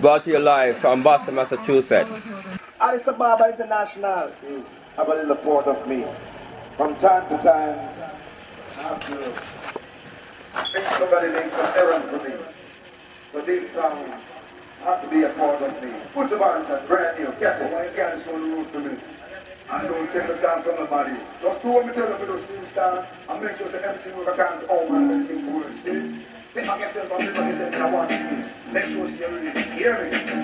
Brought to you live from Boston, Massachusetts. Addis Ababa International is a little part of me. From time to time, I have to make somebody make some errand for me. But this song have to be a part of me. Put the band on brand new, get it. Why can't show the road for me? And don't take the time from nobody. Just do what me tell you to do, sister, and make sure that everything will account home and everything for you, see? Take back yourself and people say, I want this. Make sure it's you hear me.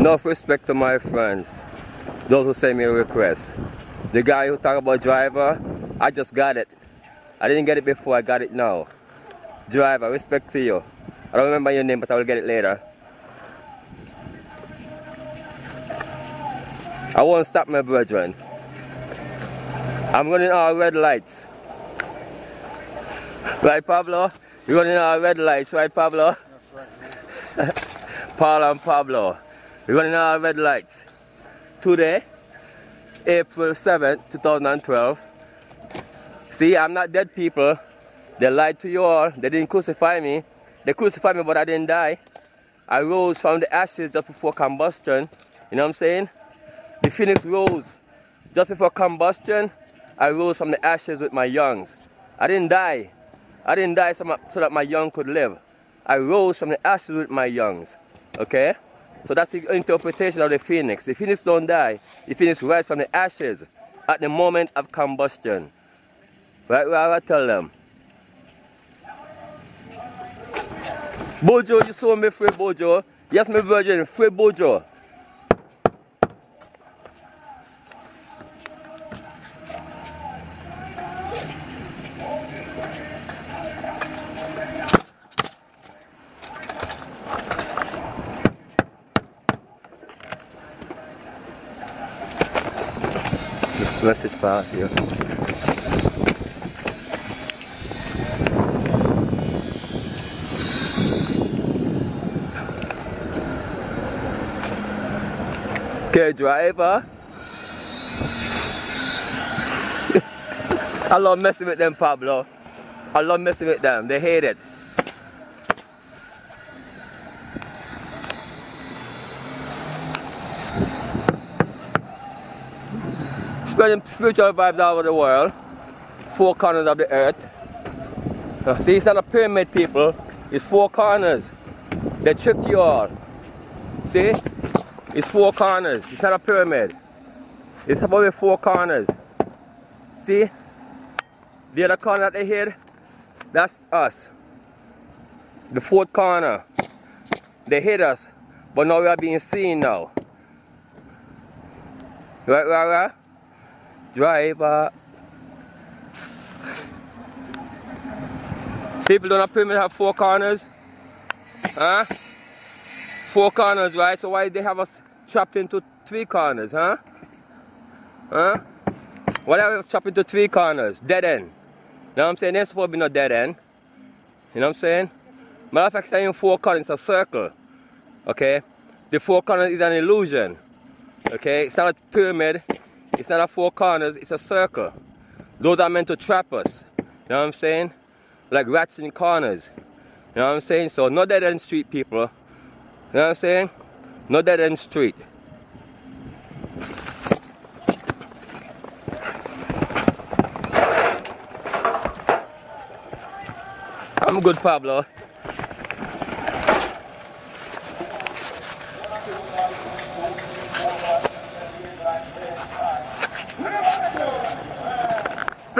Enough respect to my friends, those who send me a request. The guy who talk about driver, I just got it. I didn't get it before, I got it now. Driver, respect to you. I don't remember your name, but I will get it later. I won't stop my brethren. I'm running our red lights. Right, Pablo? You're running our red lights, right, Pablo? That's right. Paul and Pablo. We're running all red lights. Today, April 7th, 2012. See, I'm not dead people. They lied to you all. They didn't crucify me. They crucified me, but I didn't die. I rose from the ashes just before combustion. You know what I'm saying? The phoenix rose just before combustion. I rose from the ashes with my youngs. I didn't die. I didn't die so, my, so that my young could live. I rose from the ashes with my youngs. Okay? So that's the interpretation of the phoenix. The phoenix don't die. The phoenix rise from the ashes at the moment of combustion. Right where I tell them. Bojo, you saw me free Bojo. Yes, my virgin, free Bojo. Message here. Okay, driver. I love messing with them, Pablo. I love messing with them. They hate it. Spiritual vibes all over the world, four corners of the earth. Uh, see, it's not a pyramid, people. It's four corners. They tricked you all. See? It's four corners. It's not a pyramid. It's about the four corners. See? The other corner that they hid, that's us. The fourth corner. They hid us, but now we are being seen now. Right, right, right? Driver. People don't have pyramid have four corners. Huh? Four corners, right? So why they have us trapped into three corners, huh? Huh? Why they have us trapped into three corners? Dead end. You know what I'm saying? There's supposed to be no dead end. You know what I'm saying? Matter of fact, saying four corners, a circle. Okay? The four corners is an illusion. Okay? It's not a pyramid. It's not a four corners, it's a circle. Those are meant to trap us. You know what I'm saying? Like rats in corners. You know what I'm saying? So no dead end street, people. You know what I'm saying? No dead end street. I'm good, Pablo.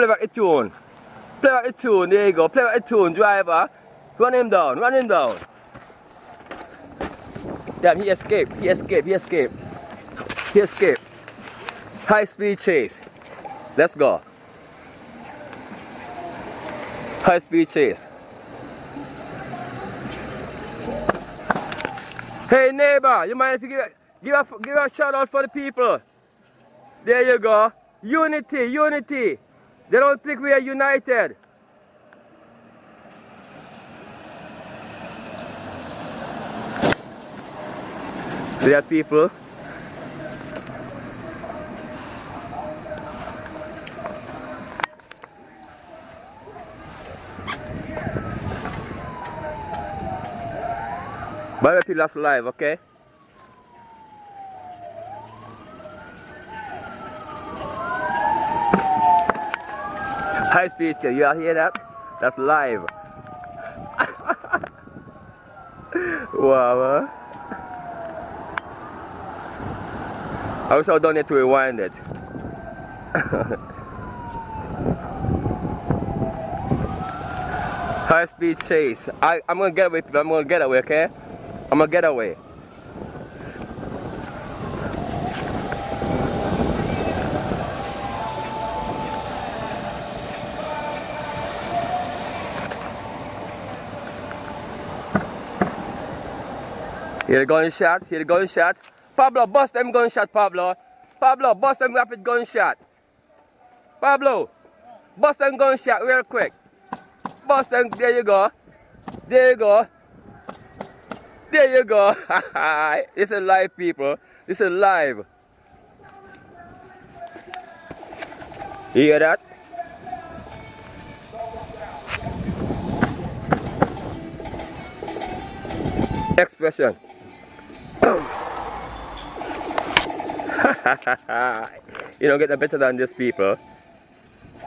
Play back the tune. Play back the tune. There you go. Play back the tune, driver. Run him down. Run him down. Damn, he escaped. He escaped. He escaped. He escaped. High speed chase. Let's go. High speed chase. Hey neighbor, you mind if you give, give, a, give a shout out for the people? There you go. Unity, unity. They don't think we are united. There are people But the last live, okay? High speed chill, you all hear that? That's live. wow? I also don't need to rewind it. High speed chase. I, I'm gonna get away, I'm gonna get away, okay? I'm gonna get away. Here the gunshot, here the gunshot. Pablo, bust them gunshot, Pablo. Pablo, bust them rapid gunshot. Pablo, bust them gunshot real quick. Bust them, there you go. There you go. There you go. it's a live, people. It's a live. You hear that? Expression. you don't get no better than this, people.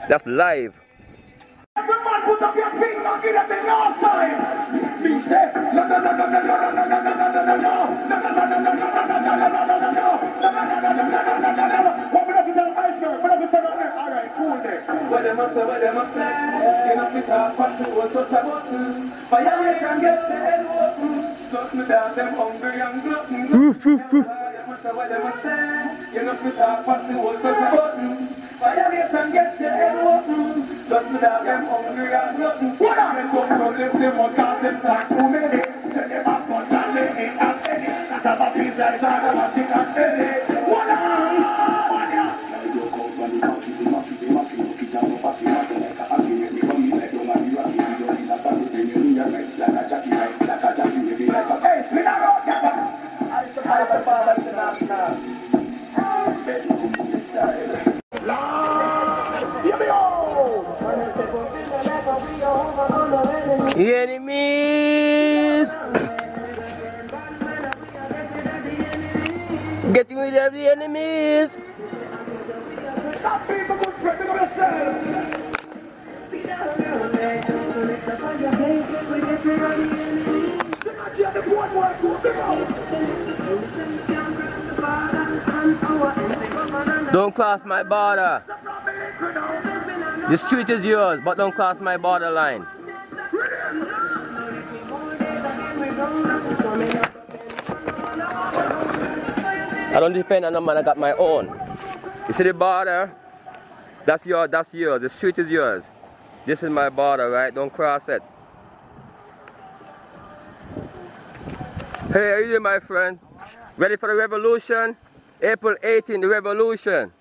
That's live. Every man put up your feet and give them the north side. Me say, no, no, no, no, no, no, no, no, no, no, no, no, no, no, no, so what them say, you know if you past the whole touch a button. Violate and get your head open. Me dog, them hungry and. What up? They come from live them much as them talk too many. Say them have fun and they ain't have any. Not The enemies! Getting rid of the enemies! Stop Don't cross my border. The street is yours, but don't cross my borderline. I don't depend on no man, I got my own. You see the border? That's yours, that's yours. The street is yours. This is my border, right? Don't cross it. Hey, are you there, my friend? Ready for the revolution? April 18, the revolution.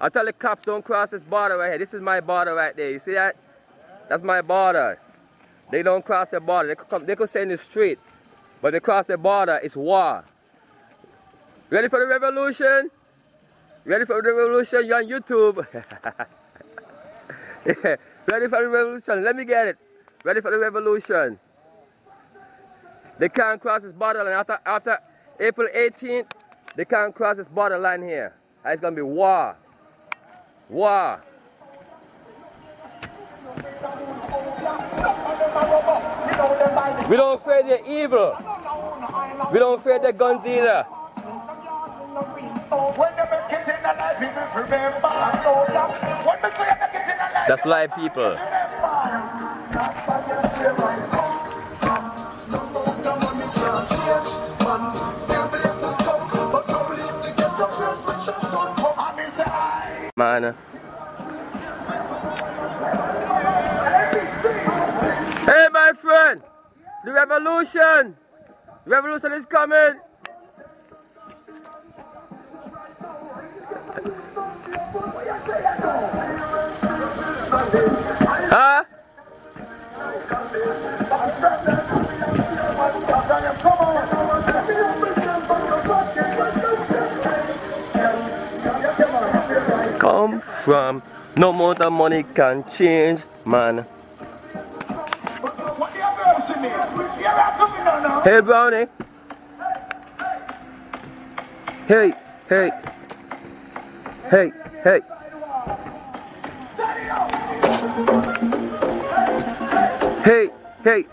I tell the cops don't cross this border right here. This is my border right there. You see that? That's my border. They don't cross the border. They could, come, they could stay in the street. But they cross the border, it's war. Ready for the revolution? Ready for the revolution? You're on YouTube. Yeah. Ready for the revolution? Let me get it. Ready for the revolution? They can't cross this borderline after after April 18th. They can't cross this borderline here. It's gonna be war. War. We don't fear the evil. We don't fear the guns either. That's live people. Man. Hey, my friend. The revolution. The revolution is coming. Huh? From no more than money can change, man. Hey, Brownie. Hey, hey. Hey, hey. Hey, hey,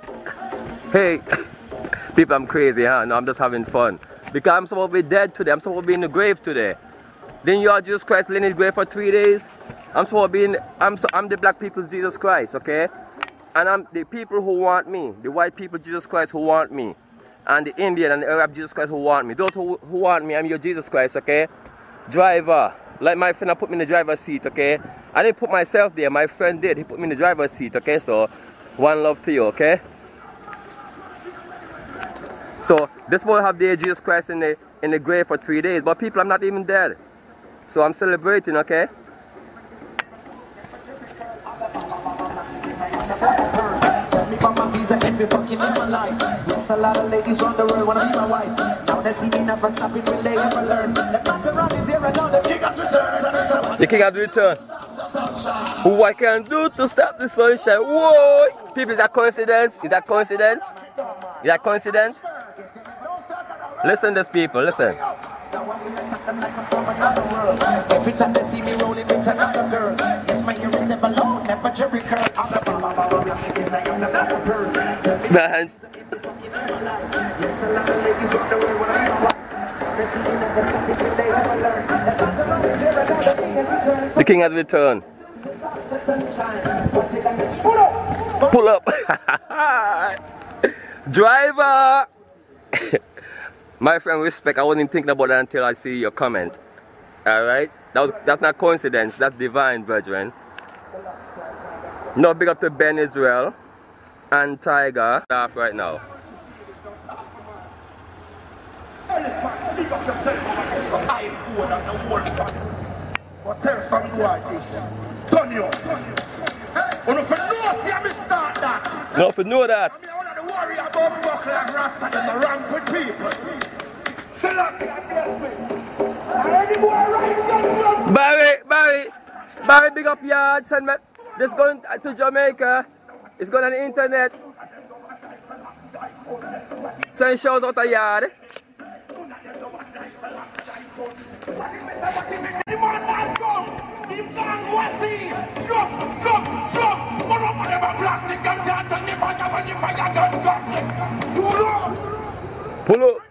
hey. People, I'm crazy, huh? No, I'm just having fun. Because I'm supposed to be dead today. I'm supposed to be in the grave today. Then you are Jesus Christ in his grave for three days. I'm supposed to be I'm, so, I'm the black people's Jesus Christ, okay? And I'm the people who want me, the white people Jesus Christ who want me, and the Indian and the Arab Jesus Christ who want me. Those who, who want me, I'm your Jesus Christ, okay? Driver, like my friend, I put me in the driver's seat, okay? I didn't put myself there, my friend did. He put me in the driver's seat, okay? So, one love to you, okay? So, this boy have the Jesus Christ in the, in the grave for three days, but people, I'm not even dead. So, I'm celebrating, okay? Yes, a lot of ladies the world wanna be my wife. Now. The matter is here and now king of return. The king has returned. Who I can do to stop the sunshine? Whoa! People, is that coincidence? Is that coincidence? Is that coincidence? Listen, this people, listen. Every time they see me rolling with another girl. Yes, my ear is never low, never Jerry curl. I'm the like I'm the blah, girl. Man, a the world ever of return. the king has returned. Pull up. Driver! My friend, respect. I wasn't thinking about that until I see your comment. Alright? That was, that's not coincidence. That's divine, brethren. No, big up to Ben Israel and Tiger. Off right now. When you know, that. Barry, Barry, Barry, big up yard. Send me. This going to Jamaica. It's going on the internet. Send shout out a yard. The man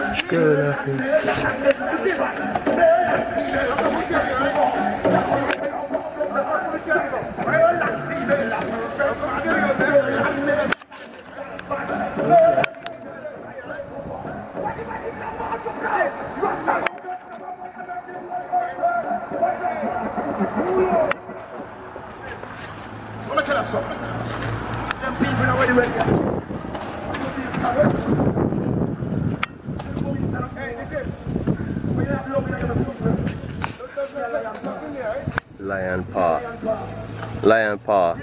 tell you something. Them people are ready, ready. Lion paw. Lion paw.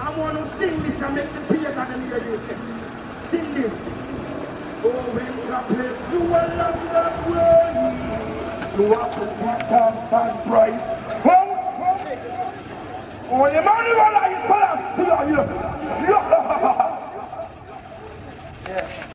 I want to sing this and make the peers and the leaders Sing this. Oh, we can play through a long, way. You have to fight and fight price. Well, oh, the man who lies, palace, you know, you know. Yeah.